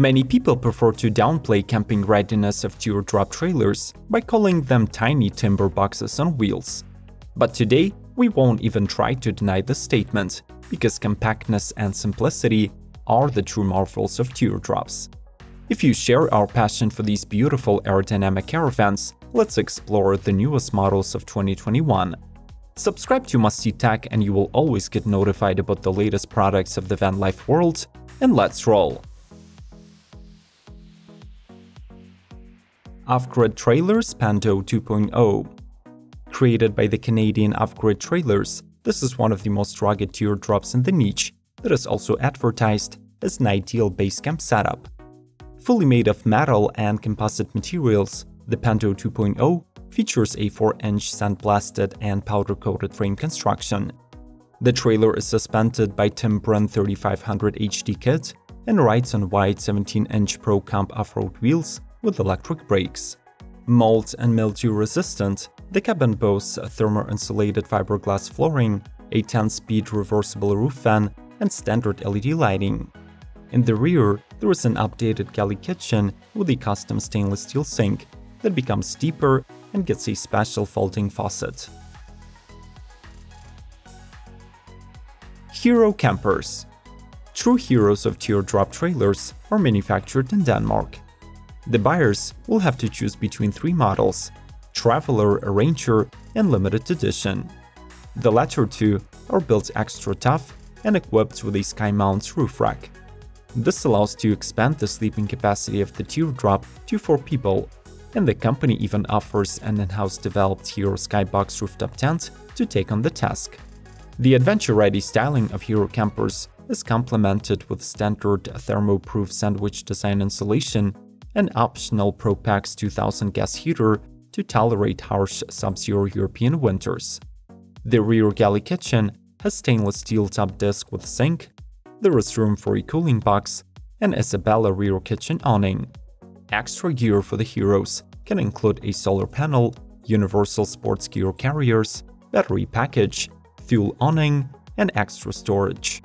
Many people prefer to downplay camping readiness of teardrop trailers by calling them tiny timber boxes on wheels. But today, we won't even try to deny this statement, because compactness and simplicity are the true marvels of teardrops. If you share our passion for these beautiful aerodynamic caravans, let's explore the newest models of 2021. Subscribe to Must See Tech and you will always get notified about the latest products of the van life world, and let's roll! Off-Grid Trailers Pando 2.0 Created by the Canadian Off-Grid Trailers, this is one of the most rugged teardrops in the niche that is also advertised as an ideal base camp setup. Fully made of metal and composite materials, the Pando 2.0 features a 4-inch sandblasted and powder-coated frame construction. The trailer is suspended by Timbren 3500 HD kit and rides on wide 17-inch Pro Comp off-road wheels with electric brakes. Mold and mildew resistant, the cabin boasts a thermo-insulated fiberglass flooring, a 10-speed reversible roof fan, and standard LED lighting. In the rear, there is an updated galley kitchen with a custom stainless steel sink that becomes deeper and gets a special folding faucet. Hero Campers True heroes of teardrop trailers are manufactured in Denmark. The buyers will have to choose between three models, Traveler, Ranger, and Limited Edition. The latter two are built extra tough and equipped with a SkyMount roof rack. This allows to expand the sleeping capacity of the teardrop to 4 people, and the company even offers an in-house developed Hero Skybox rooftop tent to take on the task. The adventure-ready styling of Hero campers is complemented with standard thermoproof sandwich design insulation an optional Propex 2000 gas heater to tolerate harsh sub-zero European winters. The rear galley kitchen has stainless steel top disc with sink, there is room for a cooling box, and Isabella rear kitchen awning. Extra gear for the heroes can include a solar panel, universal sports gear carriers, battery package, fuel awning, and extra storage.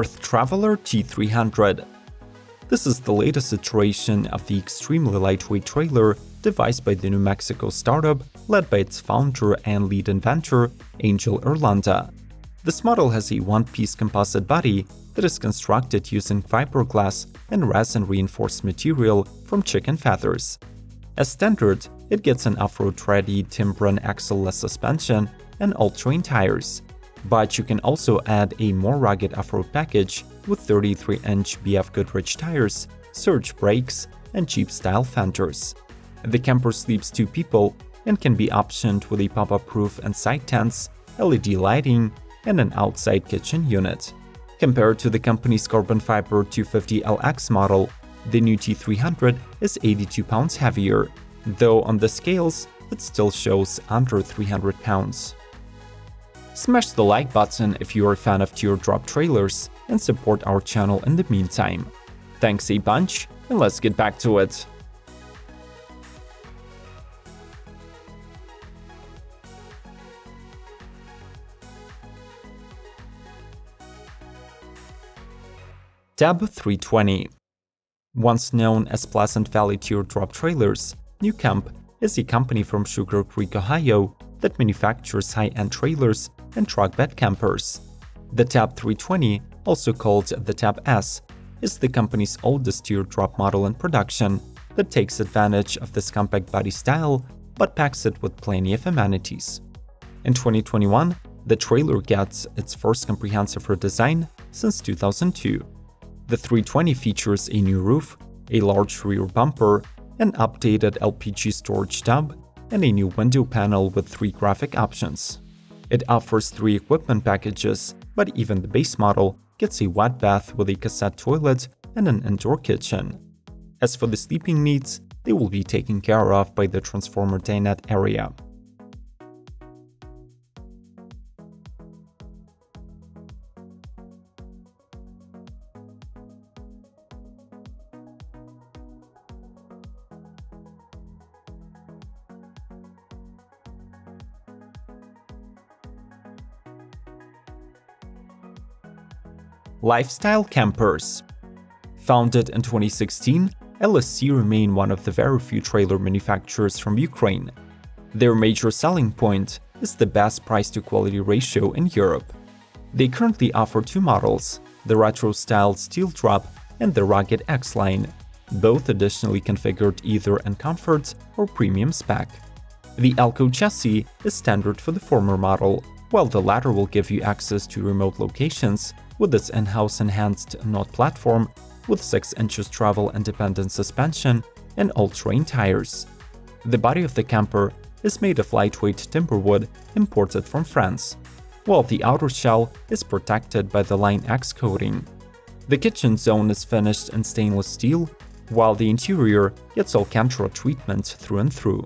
Earth Traveler T300. This is the latest iteration of the extremely lightweight trailer devised by the New Mexico startup led by its founder and lead inventor, Angel Irlanda. This model has a one-piece composite body that is constructed using fiberglass and resin-reinforced material from chicken feathers. As standard, it gets an off-road-ready Timbren axle-less suspension and all-terrain tires, but you can also add a more rugged off-road package with 33-inch BF Goodrich tires, surge brakes, and Jeep-style fenders. The camper sleeps two people and can be optioned with a pop-up roof and side tents, LED lighting, and an outside kitchen unit. Compared to the company's carbon fiber 250LX model, the new T300 is 82 pounds heavier, though on the scales, it still shows under 300 pounds. Smash the like button if you are a fan of teardrop trailers and support our channel in the meantime. Thanks a bunch, and let's get back to it. Tab 320 Once known as Pleasant Valley Teardrop Trailers, nuCamp is a company from Sugarcreek, Ohio that manufactures high-end trailers and truck bed campers. The Tab 320, also called the Tab S, is the company's oldest teardrop model in production that takes advantage of this compact body style but packs it with plenty of amenities. In 2021, the trailer gets its first comprehensive redesign since 2002. The 320 features a new roof, a large rear bumper, an updated LPG storage tub, and a new window panel with three graphic options. It offers three equipment packages, but even the base model gets a wet bath with a cassette toilet and an indoor kitchen. As for the sleeping needs, they will be taken care of by the Transformer dinette area. Lifestyle campers. Founded in 2016, LSC remain one of the very few trailer manufacturers from Ukraine. Their major selling point is the best price to quality ratio in Europe. They currently offer two models, the retro-styled steel drop and the rugged X-line, both additionally configured either in comfort or premium spec. The AL-KO chassis is standard for the former model, while the latter will give you access to remote locations with its in-house enhanced NOT platform with 6 inches travel independent suspension and all-terrain tires. The body of the camper is made of lightweight timberwood imported from France, while the outer shell is protected by the Line X coating. The kitchen zone is finished in stainless steel, while the interior gets Alcantara treatment through and through.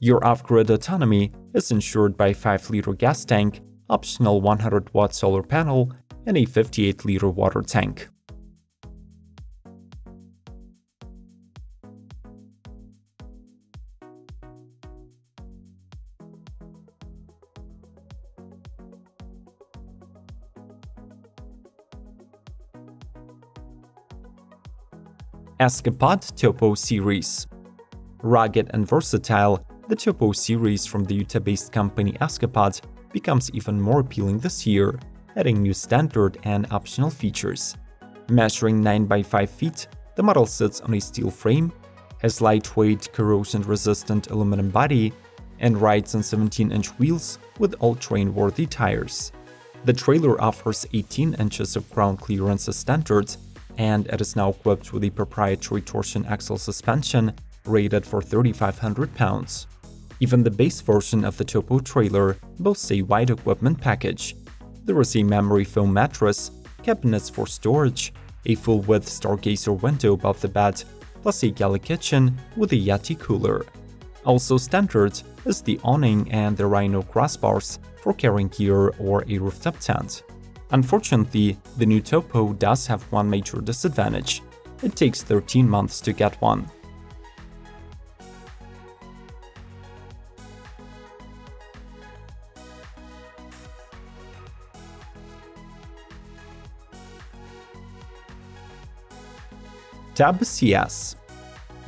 Your off-grid autonomy is ensured by 5-liter gas tank, optional 100-watt solar panel, and a 58-liter water tank. Escapod Topo series. Rugged and versatile, the Topo series from the Utah-based company Escapod becomes even more appealing this year, adding new standard and optional features. Measuring 9 by 5 feet, the model sits on a steel frame, has lightweight, corrosion-resistant aluminum body, and rides on 17-inch wheels with all-terrain worthy tires. The trailer offers 18 inches of ground clearance as standard and it is now equipped with a proprietary torsion axle suspension rated for 3,500 pounds. Even the base version of the Topo trailer boasts a wide equipment package. There is a memory foam mattress, cabinets for storage, a full-width stargazer window above the bed, plus a galley kitchen with a Yeti cooler. Also standard is the awning and the Rhino crossbars for carrying gear or a rooftop tent. Unfortunately, the new Topo does have one major disadvantage. It takes 13 months to get one. Tab CS.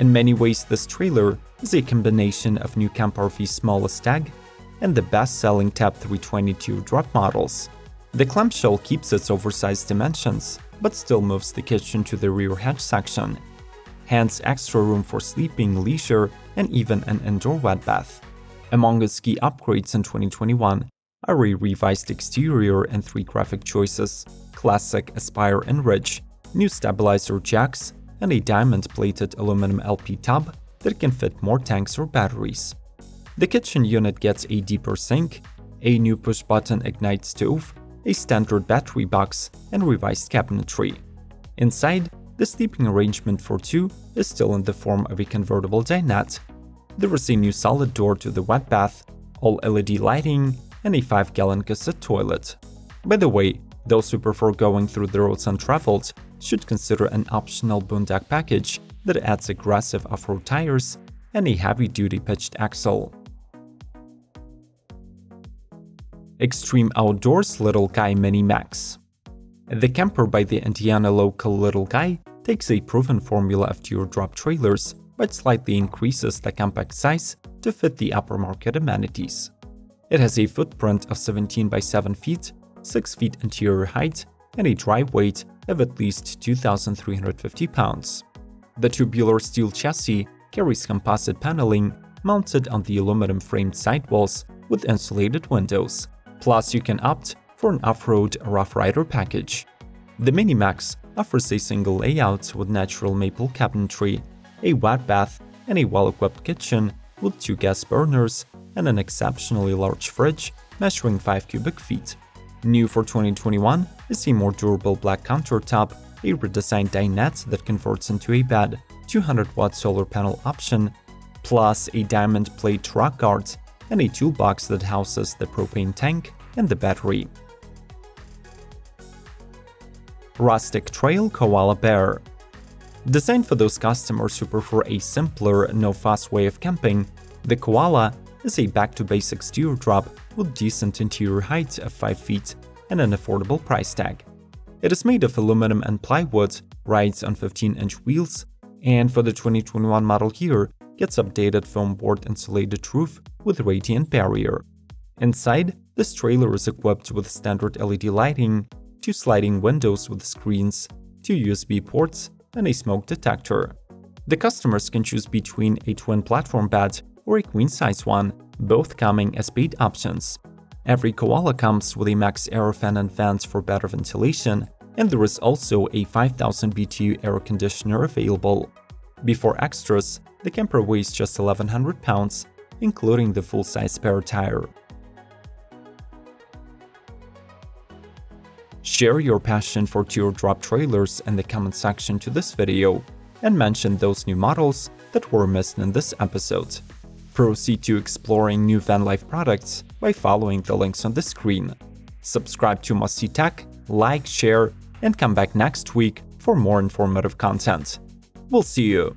In many ways, this trailer is a combination of nuCamp RV's smallest tag and the best-selling Tab 322 drop models. The clamshell keeps its oversized dimensions, but still moves the kitchen to the rear hatch section, hence extra room for sleeping, leisure, and even an indoor wet bath. Among its key upgrades in 2021 are a revised exterior and three graphic choices, Classic, Aspire, and Ridge, new stabilizer jacks, and a diamond-plated aluminum LP tub that can fit more tanks or batteries. The kitchen unit gets a deeper sink, a new push-button Ignite stove, a standard battery box, and revised cabinetry. Inside, the sleeping arrangement for two is still in the form of a convertible dinette. There is a new solid door to the wet bath, all LED lighting, and a 5-gallon cassette toilet. By the way, those who prefer going through the roads untraveled should consider an optional Boondock package that adds aggressive off-road tires and a heavy-duty pitched axle. Extreme Outdoors Little Guy Mini Max. The camper by the Indiana local Little Guy takes a proven formula of teardrop trailers, but slightly increases the compact size to fit the upper market amenities. It has a footprint of 17 by 7 feet, 6 feet interior height, and a dry weight of at least 2,350 pounds. The tubular steel chassis carries composite paneling mounted on the aluminum framed sidewalls with insulated windows, Plus, you can opt for an off-road Rough Rider package. The Minimax offers a single layout with natural maple cabinetry, a wet bath, and a well-equipped kitchen with two gas burners and an exceptionally large fridge measuring 5 cubic feet. New for 2021 is a more durable black countertop, a redesigned dinette that converts into a bed, 200-watt solar panel option, plus a diamond plate rock guard and a toolbox that houses the propane tank and the battery. Rustic Trail Koala Bear Designed for those customers who prefer a simpler, no-fuss way of camping, the Koala is a back-to-basics teardrop with decent interior height of 5 feet and an affordable price tag. It is made of aluminum and plywood, rides on 15-inch wheels, and for the 2021 model year, gets updated foam board insulated roof with radiant barrier. Inside, this trailer is equipped with standard LED lighting, two sliding windows with screens, two USB ports, and a smoke detector. The customers can choose between a twin platform bed or a queen-size one, both coming as paid options. Every Koala comes with a MaxxAir fan and fans for better ventilation, and there is also a 5000 BTU air conditioner available. Before extras, the camper weighs just 1100 pounds, including the full-size spare tire. Share your passion for teardrop trailers in the comment section to this video and mention those new models that were missed in this episode. Proceed to exploring new van life products by following the links on the screen. Subscribe to Must See Tech, like, share, and come back next week for more informative content. We'll see you!